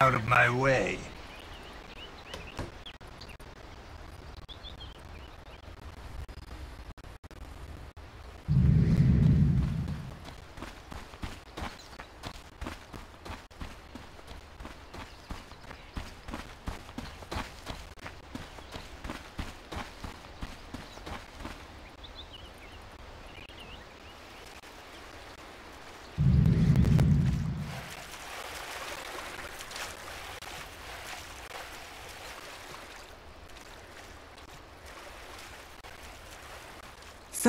Out of my way.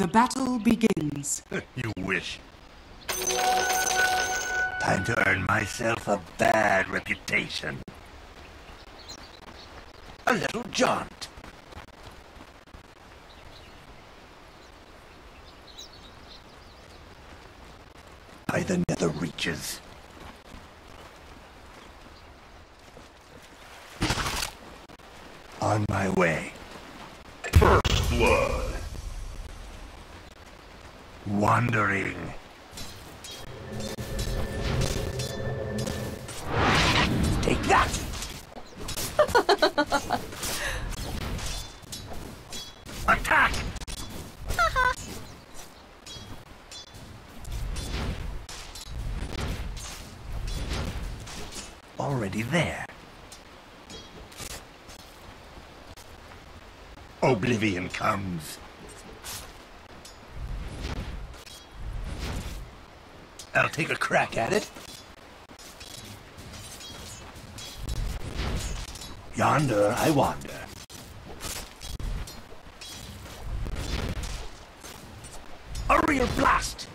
The battle begins. you wish. Time to earn myself a bad reputation. A little jaunt. By the nether reaches. On my way. First blood. Wandering. Take that! Attack! Already there. Oblivion comes. I'll take a crack at it. Yonder I wander. A real blast!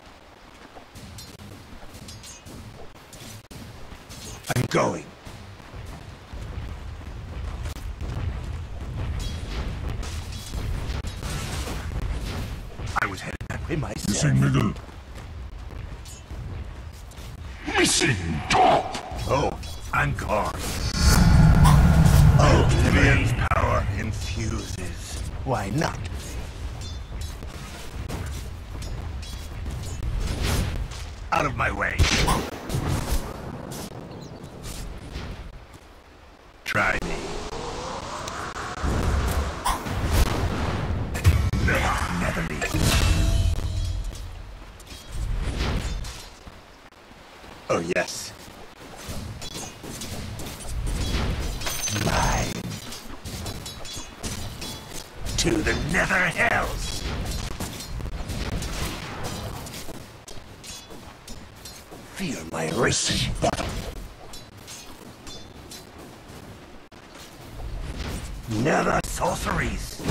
I'm going. Why not? To the nether hells. Fear my reach. Nether sorceries.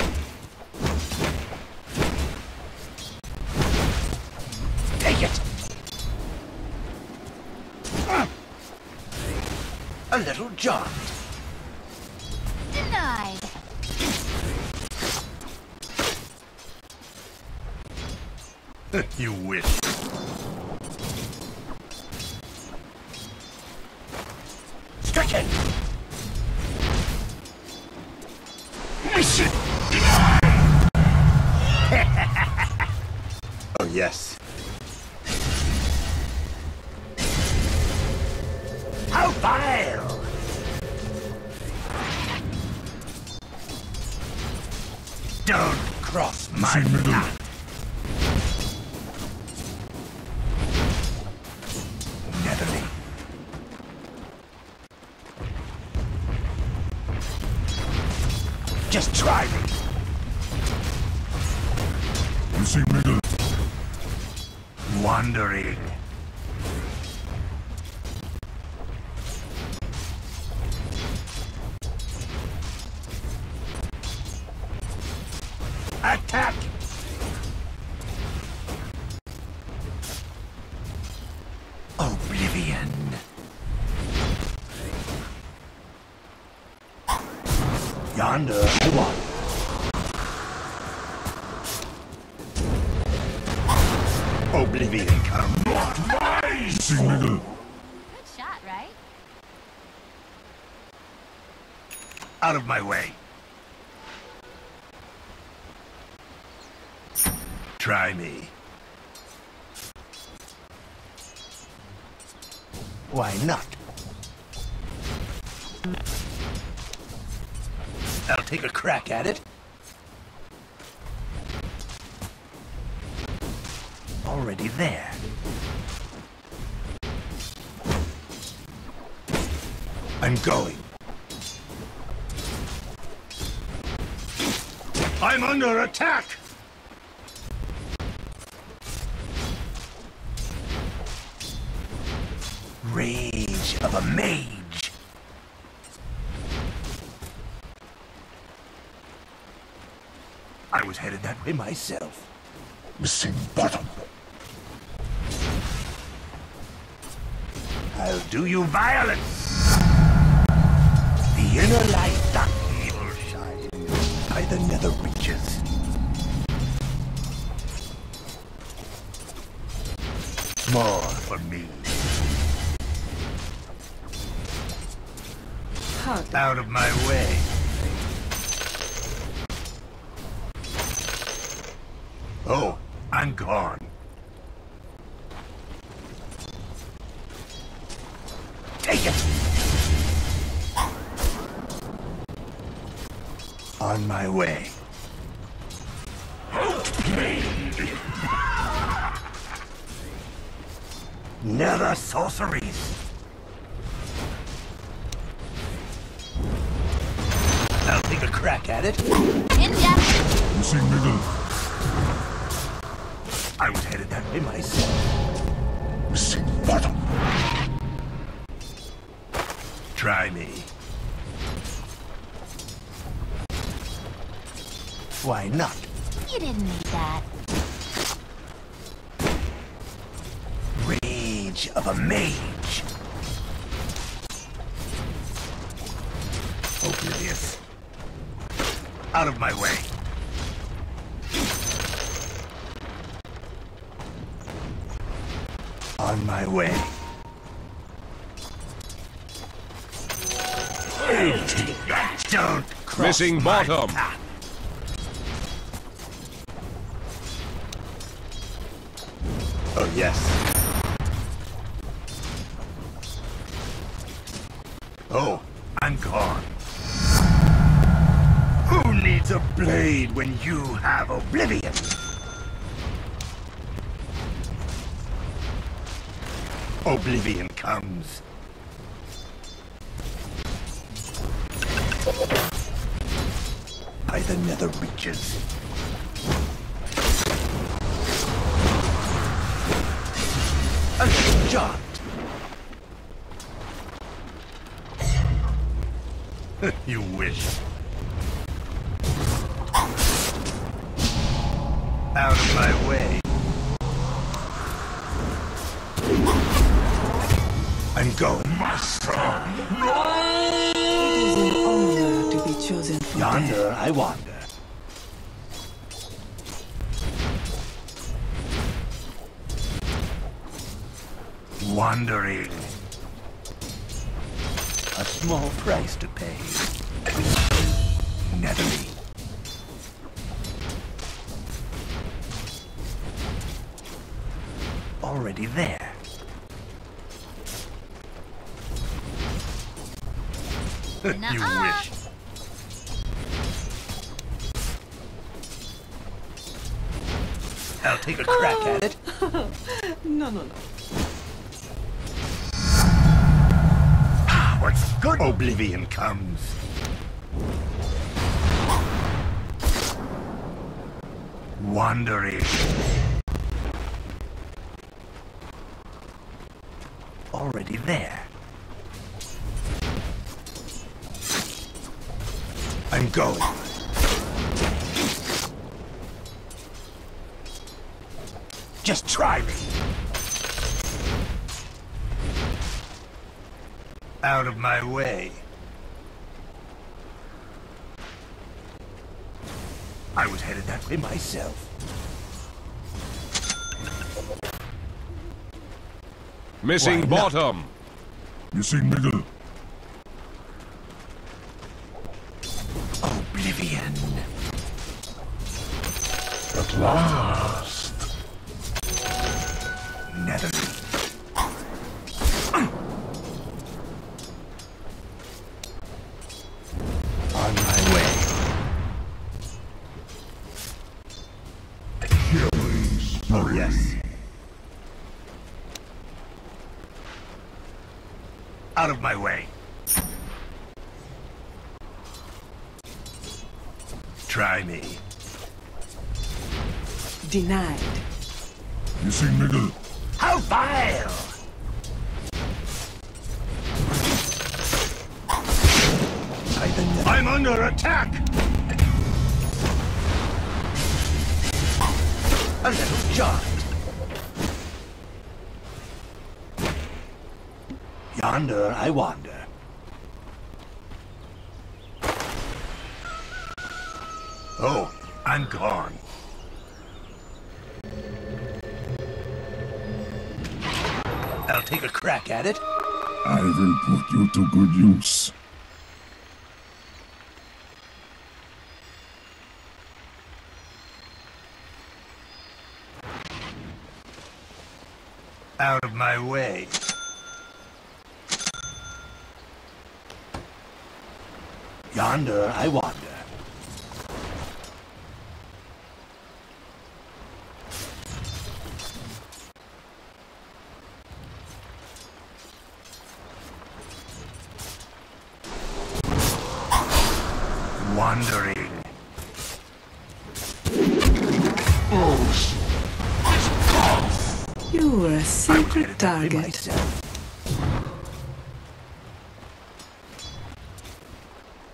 Just try me. see middle. Wandering. I'll take a crack at it. Already there. I'm going. I'm under attack! Rage of a mage. Was headed myself. Missing bottom. I'll do you violence. The inner light that evil shines by the nether reaches. More for me. Out of my way. Oh, I'm gone. Take it! On my way. Nether sorceries. I'll take a crack at it. Ninja! Missing middle. I was headed that way myself. Missing bottom. Try me. Why not? You didn't need that. Rage of a mage. Oblivious. Out of my way. Missing bottom. path. Oh, yes. Oh, I'm gone. Who needs a blade when you have oblivion? Oblivion comes. By the nether reaches. A jaunt. you wish. Out of my way. I'm going. It Yonder I wander. Wandering. A small price to pay. Netherly. Already there. you wish. I'll take a crack at it. No, no, no. Ah, What's good? Oblivion comes. Wandering. Already there. I'm going. out of my way. I was headed that way myself. Missing Why bottom. Not? Missing middle. Yonder I wander. Oh, I'm gone. I'll take a crack at it. I will put you to good use. Out of my way. Yonder I wander.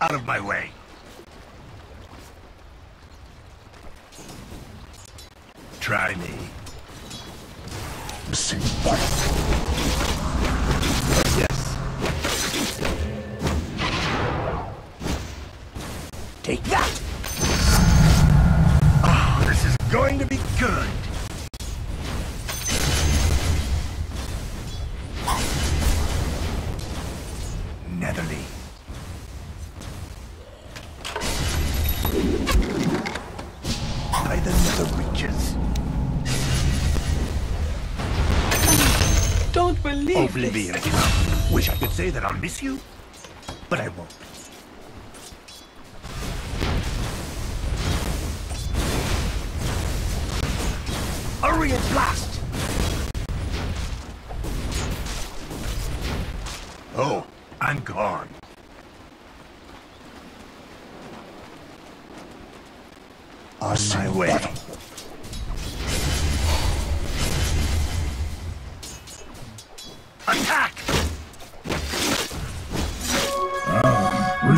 Out of my way. Try me. Yes. Take that! Oh, this is going to be good. Say that I'll miss you,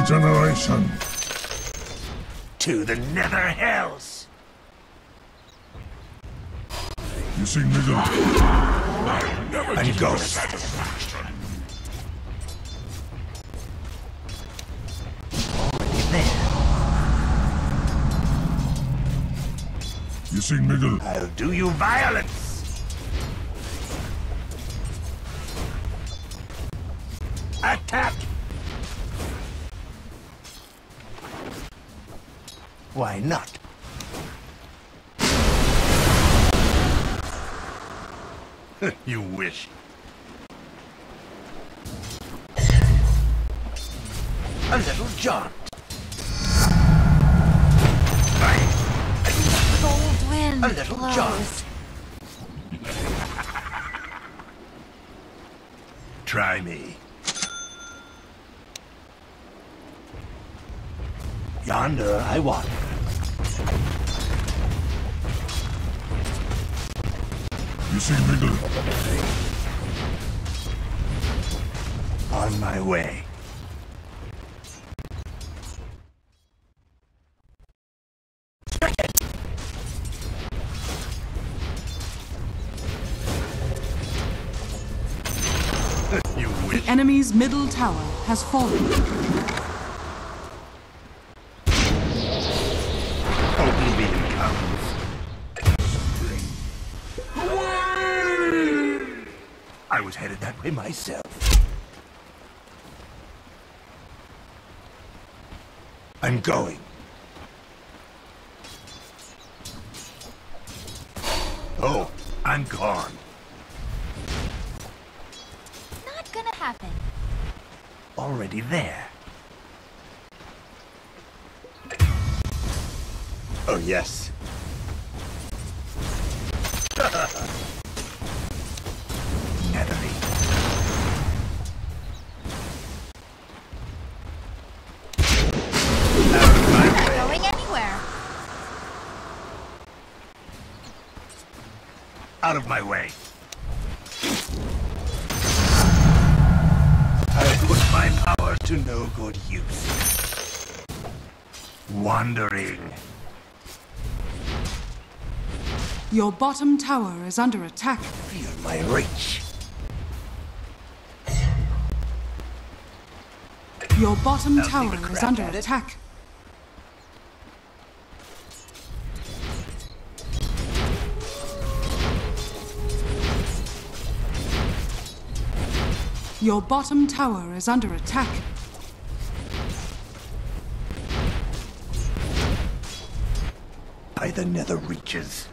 Regeneration. To the nether hells! Missing middle. And ghost. Already there. Missing middle. I'll do you violence! Wish. A little jaunt. Right. Cold wind A little blows. jaunt. Try me. Yonder I walk. wander. Missing middle. On my way. The enemy's middle tower has fallen. I was headed that way myself. I'm going. Oh, I'm gone. Not gonna happen. Already there. Oh, yes. Out of my way. I put my power to no good use. Wandering. Your bottom tower is under attack. Feel my reach. Your bottom I'll tower is under attack. Your bottom tower is under attack. By the nether reaches.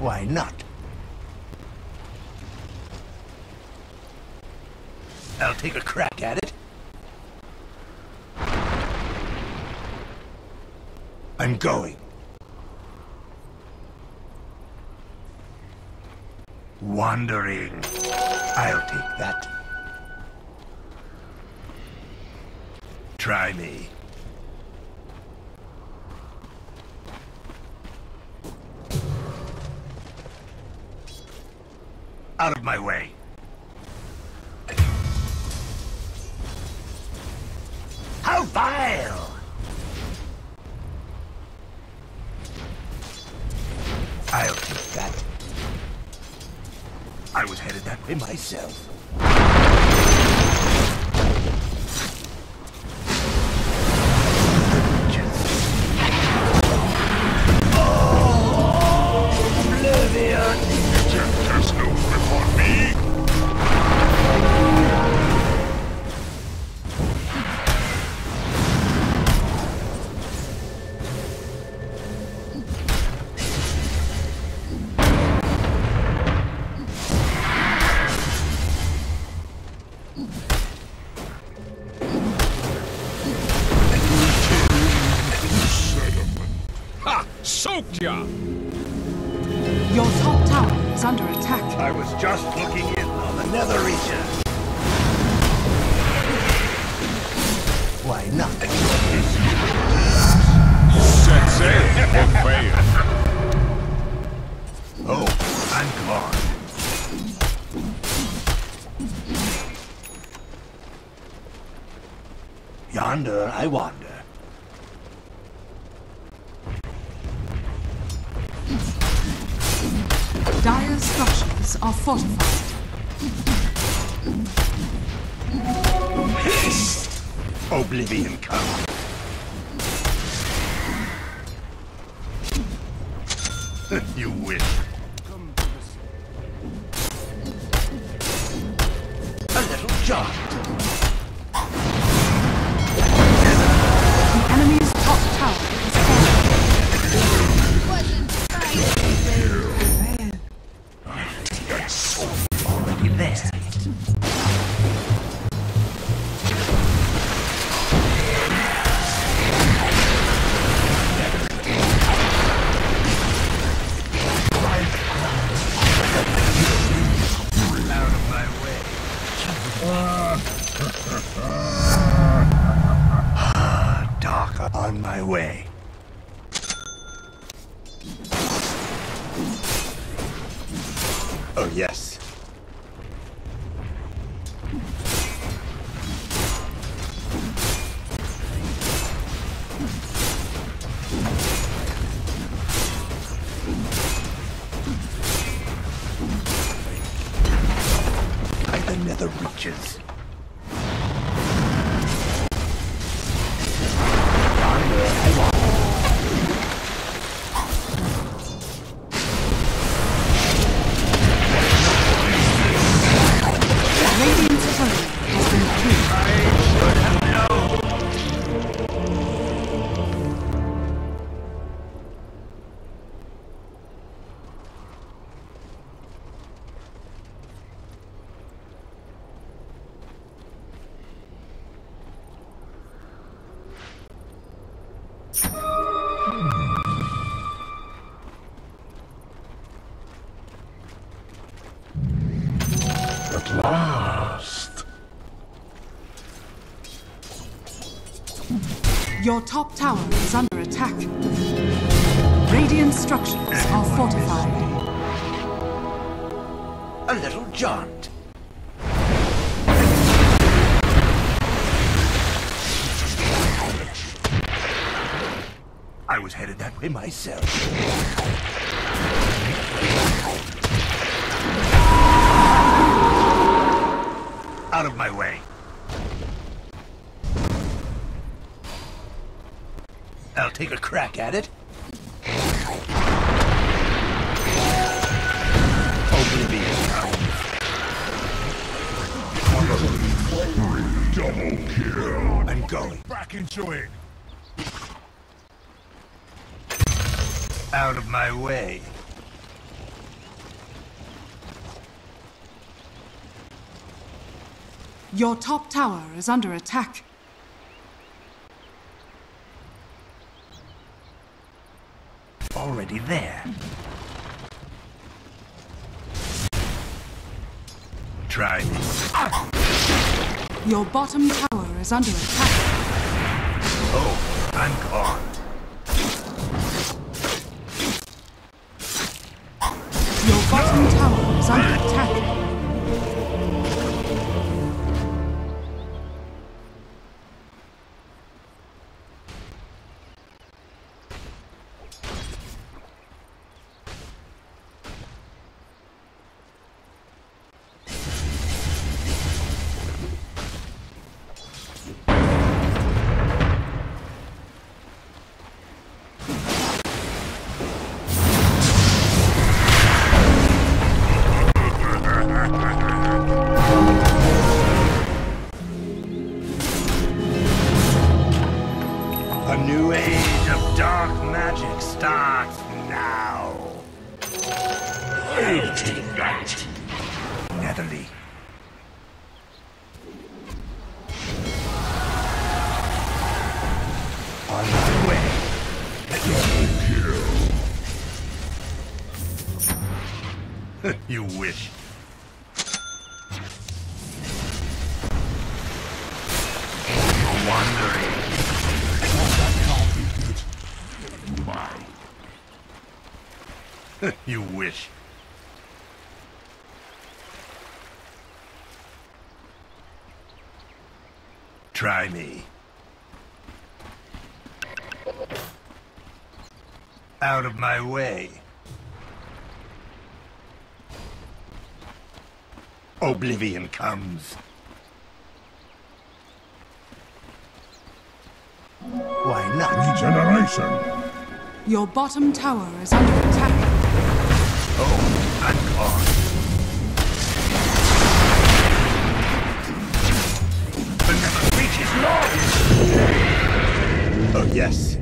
Why not? I'll take a crack at it. I'm going. Wandering. I'll take that. Try me. Out of my way. I wander. Dire structures are fortified. Oblivion come. you wish. A little jaunt. Your top tower is under attack. Radiant structures are fortified. A little jaunt. I was headed that way myself. Take a crack at it. Oblivion comes. Double kill. I'm going. Back into it. Out of my way. Your top tower is under attack. Already there. Try me. Your bottom tower is under attack. Oh, I'm gone. Your bottom tower is under attack. You wish. You wish. Try me. Out of my way. Oblivion comes. Why not? Regeneration. Your bottom tower is under attack. Oh, I'm gone. The never reaches long. Oh, yes.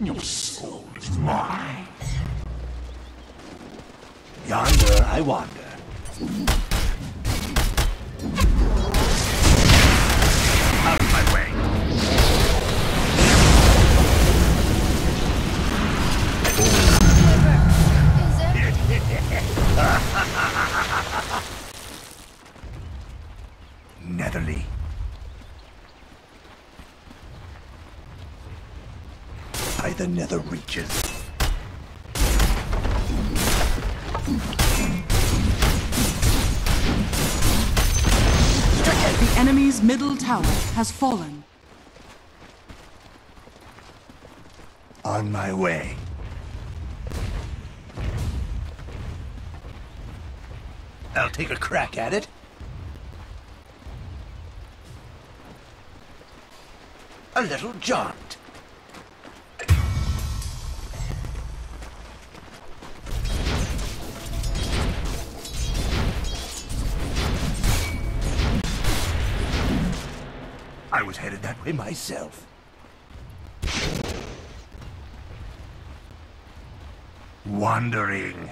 Your soul is mine. Yonder I wander. By the nether reaches. The enemy's middle tower has fallen. On my way. I'll take a crack at it. A little jaunt. Way myself. Wandering.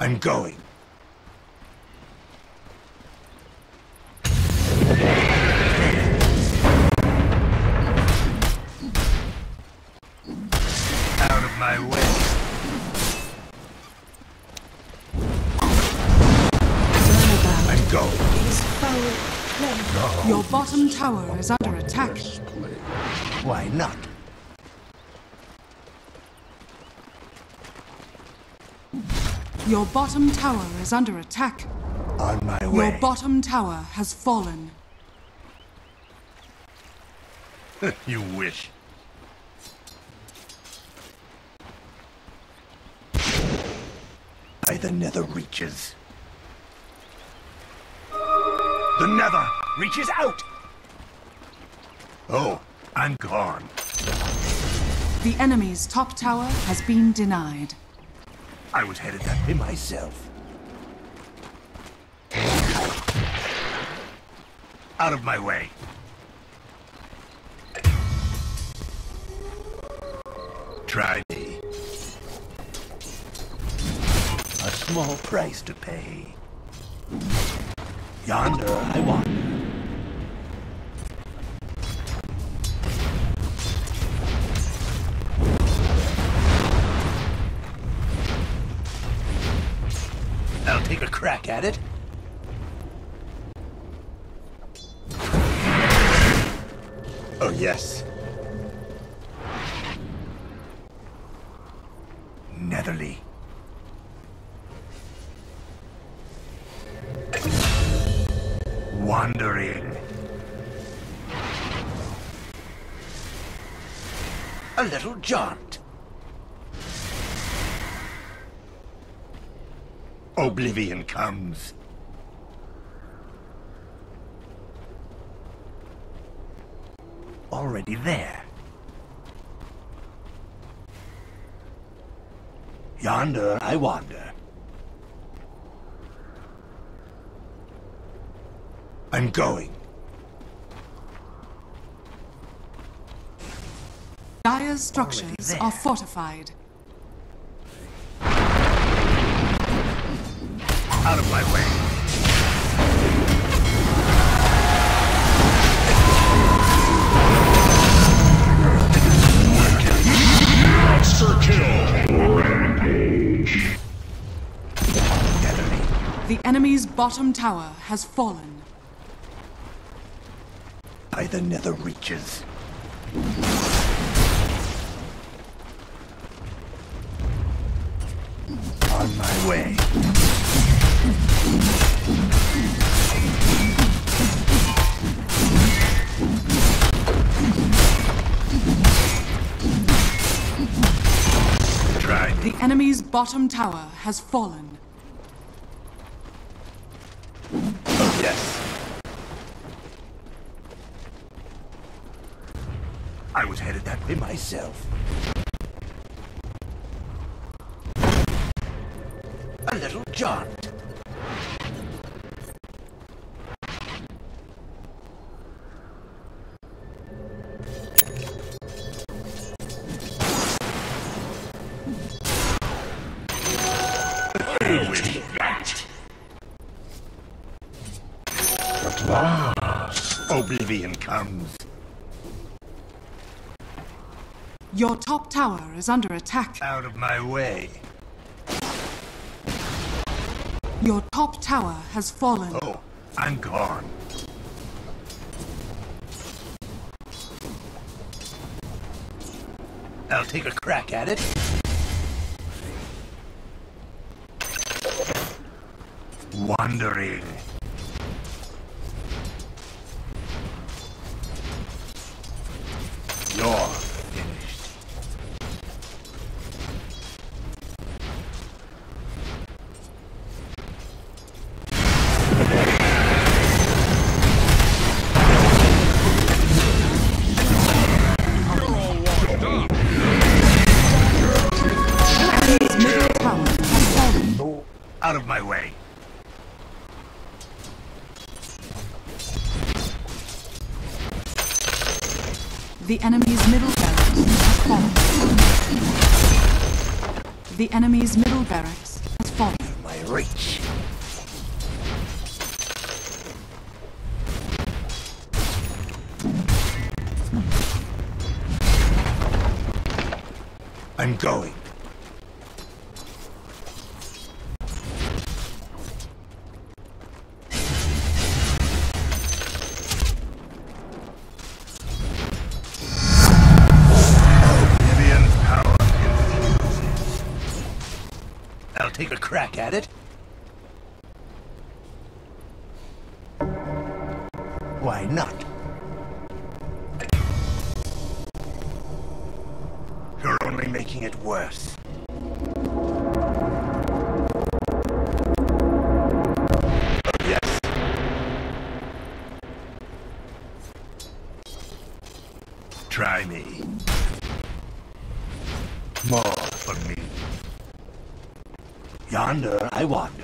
I'm going. Out of my way. Your bottom tower is under attack. Why not? Your bottom tower is under attack. On my way. Your bottom tower has fallen. you wish. By the nether reaches. The nether reaches out! Oh, I'm gone. The enemy's top tower has been denied. I was headed that way myself. Out of my way. Try me. A small price to pay. Yonder I crack at it. Oh, yes. Oblivion comes. Already there. Yonder I wander. I'm going. Dire's structures are fortified. Out of my way. Monster kill. The enemy's bottom tower has fallen. By the nether reaches. On my way. The enemy's bottom tower has fallen. Yes. I was headed that way myself. A little jaunt. Oblivion comes. Your top tower is under attack. Out of my way. Your top tower has fallen. Oh, I'm gone. I'll take a crack at it. Wandering. Out of my way. The enemy's middle barracks has fallen. The enemy's middle barracks has fallen. My reach. I'm going. Try me. More for me. Yonder I wander.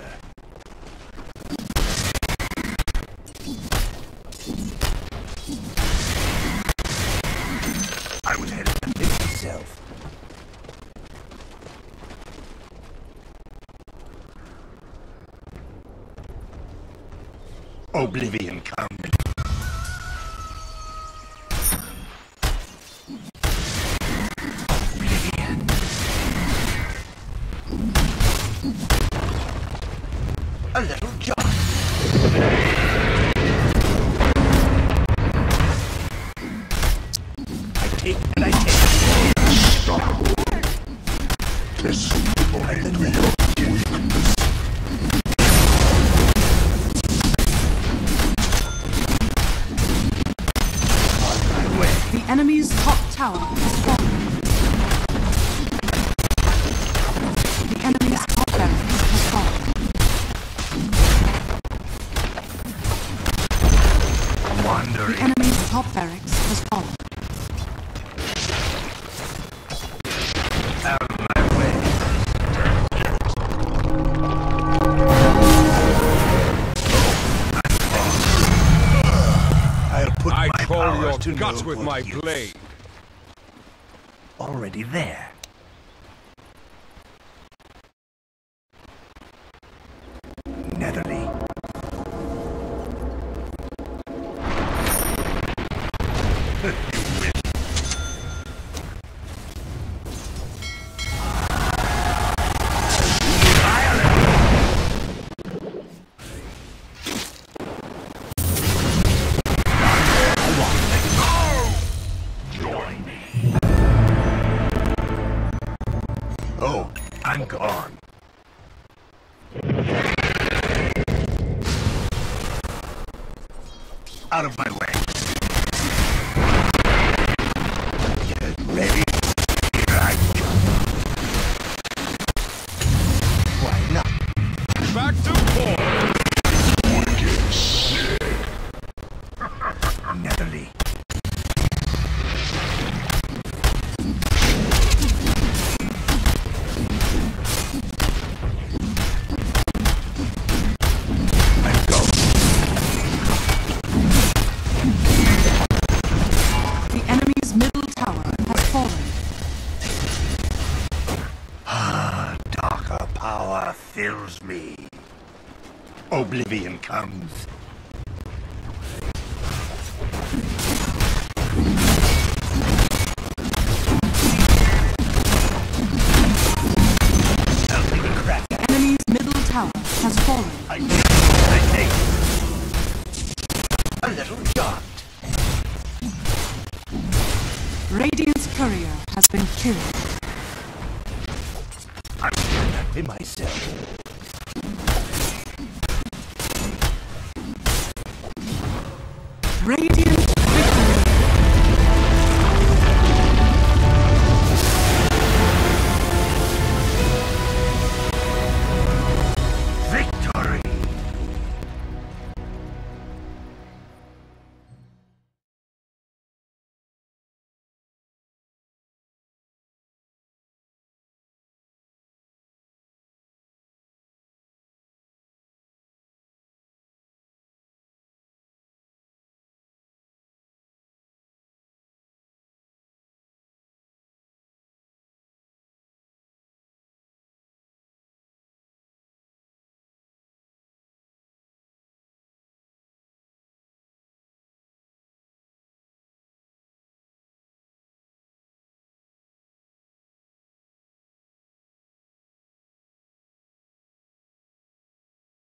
I was headed to myself. Oblivion comes. not with my blade. Already there. out of my way. arms. Middle tower has fallen. I need, I need. A little yard. Radiant courier has been killed. I'm happy myself.